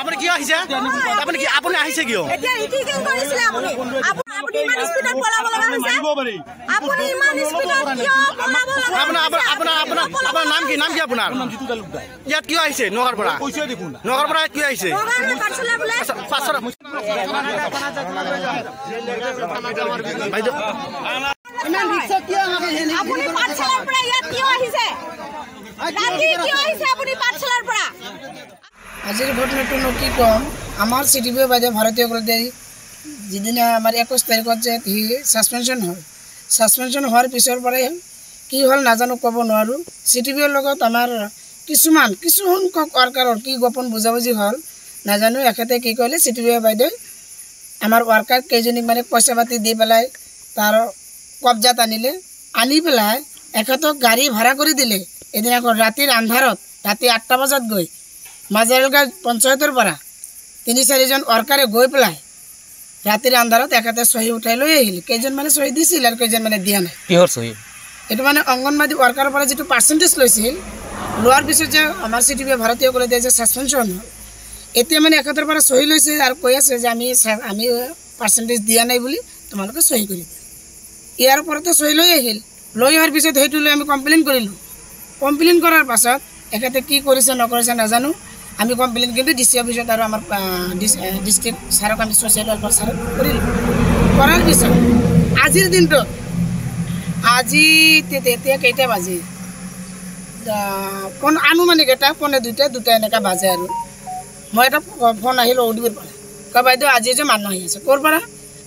আপুনি কিয় আহিছে? আপুনি কি আপুনি আহিছে কিয়? এতিয়া ৰিটিকিং কৰিছিলে আপুনি? আপু- আপুনি ইমান স্পীডত পলাব লগা হৈছে? আপুনি ইমান স্পীডত কিয় পলাব লগা আপোনাৰ হৈছে? আপোনাৰ আপোনাৰ নাম কি নাম কি আপোনাৰ? ইয়াত কিয় আহিছে? নগাঁৱৰ পৰা? নগাঁৱৰ পৰা কিয় আহিছে? আপুনি পাঠশালাৰ পৰা ইয়াত কিয় আহিছে? ৰাতি কিয় আহিছে আপুনি পাঠশালাৰ পৰা? আজিৰ ঘটনাটোনো কি ক'ম? আমাৰ চি টি পি বাইদেউ ভাৰতীয় কলেজে যিদিনা আমাৰ একৈছ তাৰিখত যে সি ছাছপেনশ্যন হ'ল। ছাছপেনশ্যন হোৱাৰ পিছৰ পৰাই কি হ'ল নাজানো ক'ব নোৱাৰোঁ। চি টি পিৰ লগত আমাৰ কিছুমান কিছুসংখ্যক ৱাৰ্কাৰৰ কি গোপন বুজাবুজি হ'ল নাজানো। এখেতে কি কৰিলে চি টি পি বাইদেৱে আমাৰ ৱাৰ্কাৰ কেইজনীক মানে পইচা পাতি দি পেলাই তাৰ কব্জাত আনিলে। আনি পেলাই এখেতক গাড়ী ভাড়া কৰি দিলে। এদিন ৰাতিৰ আন্ধাৰত ৰাতি আঠটা বজাত গৈ মাজাৰগাঁও পঞ্চায়তৰ পৰা তিনি চাৰিজন ৱৰ্কাৰে গৈ পেলাই ৰাতিৰ আন্ধাৰত এখেতে চহী উঠাই লৈ আহিল। কেইজন মানে চহী দিছিল আৰু কেইজন মানে দিয়া নাই। কিহৰ চহী? এইটো মানে অংগনবাদী ৱৰ্কাৰৰ পৰা যিটো পাৰ্চেণ্টেজ লৈছিল লোৱাৰ পিছত যে আমাৰ চি টি বি ভাৰতীয় কলেজে যে ছাছপেনশ্যন হ'ল এতিয়া মানে এখেতৰ পৰা চহী লৈছে আৰু কৈ আছে যে আমি আমি পাৰ্চেণ্টেজ দিয়া নাই বুলি তোমালোকে চহী কৰি দিয়া। ইয়াৰ ওপৰতে চহী লৈ আহিল। লৈ অহাৰ পিছত সেইটো লৈ আমি কমপ্লেইন কৰিলোঁ। কমপ্লেইন কৰাৰ পাছত এখেতে কি কৰিছে নকৰিছে নাজানো। আমি কমপ্লেইন কিন্তু ডি চি অফিচত আৰু আমাৰ ডিষ্ট্ৰিক্ট ছাৰক আমি ছ'চিয়েল ৱেলফেয়াৰ ছাৰক কৰিলোঁ। কৰাৰ পিছত আজিৰ দিনটোত আজি তেতিয়া কেইটা বাজি? পোন আনুমানিক এটা পনে দুটা দুটা এনেকুৱা বাজে আৰু। মই এটা ফোন আহিল অডিবিৰ পৰা। কয় বাইদেউ আজি যে মানুহ আহি আছে। ক'ৰ পৰা?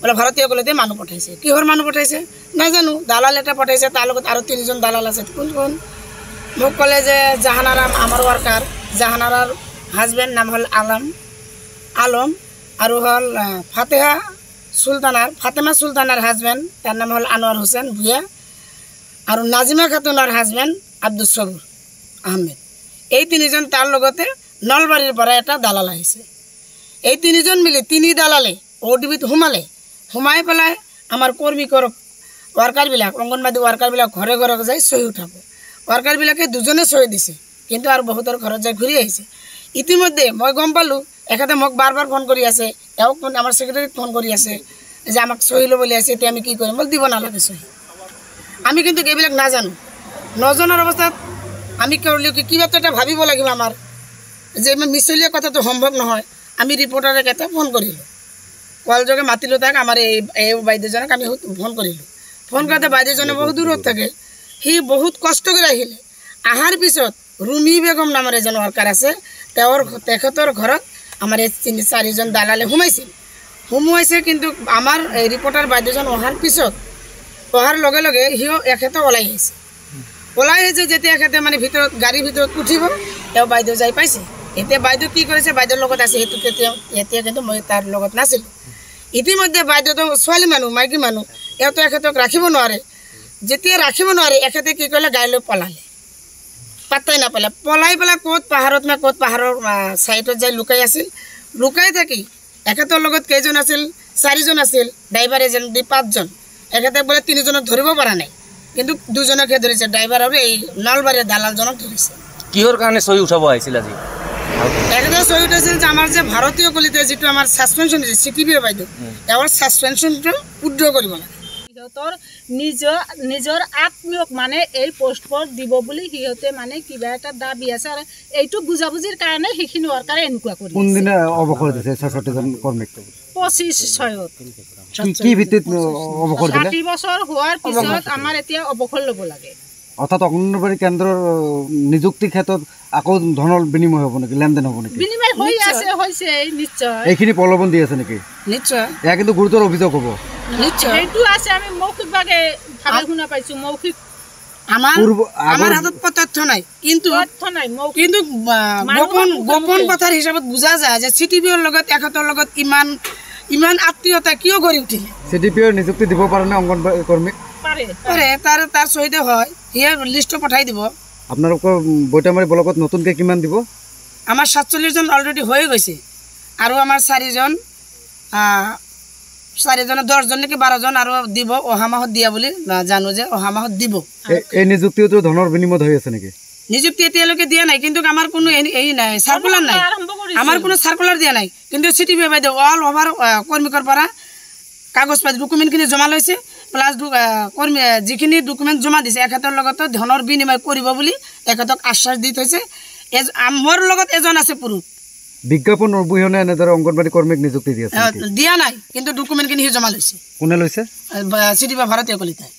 বোলে ভাৰতীয় কলেজে মানুহ পঠাইছে। কিহৰ মানুহ পঠাইছে? নাজানো। দালাল এটা পঠাইছে তাৰ লগত আৰু তিনিজন দালাল আছে। কোন কোন? মোক ক'লে যে জাহানাৰাম আমাৰ ৱাৰ্কাৰ জাহানাৰাৰ হাজবেণ্ড নাম হ'ল আলম। আলম আৰু হ'ল ফাতেহা চুলতানাৰ ফাতেমা চুলতানাৰ হাজবেণ্ড তাৰ নাম হ'ল আনোৱাৰ হুছেইন ভূঞা। আৰু নাজিমা খাতুনৰ হাজবেণ্ড আব্দুল চবুৰ আহমেদ। এই তিনিজন তাৰ লগতে নলবাৰীৰ পৰা এটা দালাল আহিছে। এই তিনিজন মিলি তিনি দালালে অ' সোমালে। সোমাই পেলাই আমাৰ কৰ্মীকৰ ৱাৰ্কাৰবিলাক অংগনবাদী ৱাৰ্কাৰবিলাক ঘৰে ঘৰে যাই চহী উঠাব। ৱাৰ্কাৰবিলাকে দুজনে চহী দিছে। কিন্তু আৰু বহুতৰ ঘৰত যাই ঘূৰি আহিছে। ইতিমধ্যে মই গম পালোঁ এখেতে মোক বাৰ বাৰ ফোন কৰি আছে। ফোন আমাৰ ছেক্ৰেটাৰীক ফোন কৰি আছে যে আমাক চহী ল'বলৈ আছে এতিয়া আমি কি কৰিম? মোক দিব নালাগে চহী। আমি কিন্তু এইবিলাক নাজানো। নজনাৰ অৱস্থাত আমি কৰিলোঁ কি কিবা এটা ভাবিব লাগিব আমাৰ যে ইমান মিছলীয়া কথাটো সম্ভৱ নহয়। আমি ৰিপৰ্টাৰক এটা ফোন কৰিলোঁ। কলযোগে মাতিলোঁ তাক আমাৰ এই এই বাইদেউজনক আমি ফোন কৰিলোঁ। ফোন কৰোঁতে বাইদেউজনে বহুত দূৰত থাকে। সি বহুত কষ্ট কৰি আহিলে। অহাৰ পিছত ৰুমি বেগম নামৰ এজন ৱৰ্কাৰ আছে। তেখেতৰ ঘৰত আমাৰ এই তিনি চাৰিজন দালালে সোমাইছিল। সোমোৱাইছে কিন্তু আমাৰ ৰিপৰ্টাৰ বাইদেউজন অহাৰ পিছত অহাৰ লগে লগে সিও এখেতে ওলাই আহিছে। ওলাই আহিছে যেতিয়া এখেতে মানে ভিতৰত গাড়ীৰ ভিতৰত উঠিব তেওঁ বাইদেউ যাই পাইছে। এতিয়া বাইদেউ কি কৰিছে বাইদেউৰ লগত আছে সেইটো তেতিয়া এতিয়া কিন্তু মই তাৰ লগত নাছিলোঁ। ইতিমধ্যে বাইদেউতো ছোৱালী মানুহ মাইকী মানুহ এওঁতো এখেতক ৰাখিব নোৱাৰে। যেতিয়া ৰাখিব নোৱাৰে এখেতে কি কৰিলে গাড়ী লৈ পলালে। পাত্তাই নাপালে। পলাই পেলাই ক'ত পাহাৰত না ক'ত পাহাৰৰ ছাইডত যাই লুকাই আছিল? লুকাই থাকি এখেতৰ লগত কেইজন আছিল? চাৰিজন আছিল। ড্ৰাইভাৰ এজন দি পাঁচজন। এখেতে বোলে তিনিজনক ধৰিব পৰা নাই। কিন্তু দুজনকহে ধৰিছে। ড্ৰাইভাৰ আৰু এই নলবাৰীৰ দালালজনক ধৰিছে। কিহৰ কাৰণে চহী উঠাব আহিছিল আজি? একেদৰে চহী উঠাইছিল যে আমাৰ যে ভাৰতীয় কলিতে যিটো আমাৰ ছাছপেনশ্যন দিছে চি টি বিৰ বাইদেউ তেওঁৰ ছাছপেনশ্যনটো শুদ্ধ কৰিব লাগে। সিহঁতৰ নিজৰ নিজৰ আত্মীয়ক মানে এই পোষ্টপৰ্ট দিব বুলি সিহঁতে মানে কিবা এটা দাবী আছে আৰু এইটো বুজাবুজিৰ কাৰণে সেইখিনি ৱৰ্কাৰে এনেকুৱা কৰি আছে। কোনদিনা অৱসৰ দিছে ছয়ষষ্ঠিজন কৰ্মীক? পঁচিছ ছয়ত। কি কি ভিত্তিত অৱসৰ দিলে? ষাঠি বছৰ হোৱাৰ পিছত আমাৰ এতিয়া অৱসৰ ল'ব লাগে। অৰ্থাৎ অংগনবাড়ী কেন্দ্ৰৰ নিযুক্তিৰ ক্ষেত্ৰত আকৌ ধনৰ বিনিময় হ'ব নেকি? লেনদেন হ'ব নেকি? বিনিময় হৈ আছে হৈছে নিশ্চয়। এইখিনি প্ৰলোভন দি আছে নেকি? নিশ্চয়। এয়া কিন্তু গুৰুতৰ অভিযোগ হ'ব। সেইটো আছে আমি মৌখিকভাৱে ভাৱে শুনা পাইছো মৌখিক আমাৰ পূৰ্ব আমাৰ আগৰ হাতত তথ্য নাই। কিন্তু তথ্য নাই মৌখিক কিন্তু আহ, মানুহৰ গোপন। কথাৰ হিচাপত বুজা যায় যে চি টি বিৰ লগত এখেতৰ লগত ইমান ইমান আত্মীয়তা কিয় গঢ়ি উঠিলে? চি ডি পি অৰ নিযুক্তি দিব পাৰেনে অংগনবাড়ী কৰ্মীক পাৰে পাৰে। তাৰ তাৰ চহিতে হয়। সিয়ে লিষ্টটো পঠাই দিব। আপোনালোকৰ বৈতামাৰী ব্লকত নতুনকৈ কিমান দিব? আমাৰ সাতচল্লিছজন অলৰেডি হৈয়ে গৈছে। আৰু আমাৰ চাৰিজন চাৰিজনে দহজন নেকি বাৰজন আৰু দিব অহা মাহত দিয়া বুলি জানো যে অহা মাহত দিব। এই- এই নিযুক্তিওতো ধনৰ বিনিময়ত হৈ আছে নেকি? নিযুক্তি এতিয়ালৈকে দিয়া নাই কিন্তু আমাৰ কোনো হেৰি নাই চাৰ্কুলাৰ নাই। আমাৰ কোনো চাৰ্কুলাৰ দিয়া নাই। কিন্তু চি টি বি বাইদেউ অল অভাৰ কৰ্মীকৰ পৰা কাগজ পাতি ডকুমেণ্টখিনি জমা লৈছে প্লাছ কৰ্মী যিখিনি ডকুমেণ্ট জমা দিছে এখেতৰ লগতো ধনৰ বিনিময় কৰিব বুলি এখেতক আশ্বাস দি থৈছে। এজ মোৰ লগত এজন আছে পুৰুষ। বিজ্ঞাপন অবিহনে এনেদৰে অংগনবাদী কৰ্মীক নিযুক্তি দিয়ে দিয়া নাই কিন্তু ডকুমেণ্টখিনি সি জমা লৈছে। কোনে লৈছে? ভাৰতীয় কলিতাই।